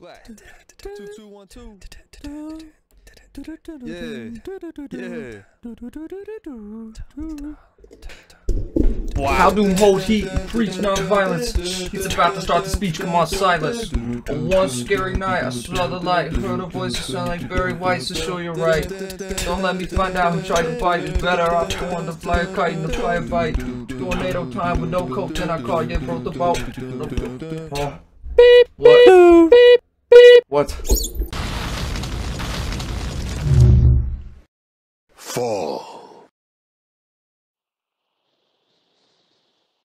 Black. Two two one two. Yeah. Yeah. How do hold heat and preach non-violence? He's about to start the speech, come on, Silas. On one scary night, I saw the light, heard a voice that sound like Barry White, to show you're right. Don't let me find out who tried to bite, it's better off going to fly a kite in the fire bite. Tornado time with no coat, then I call you, broke the boat. Oh. What? Fall.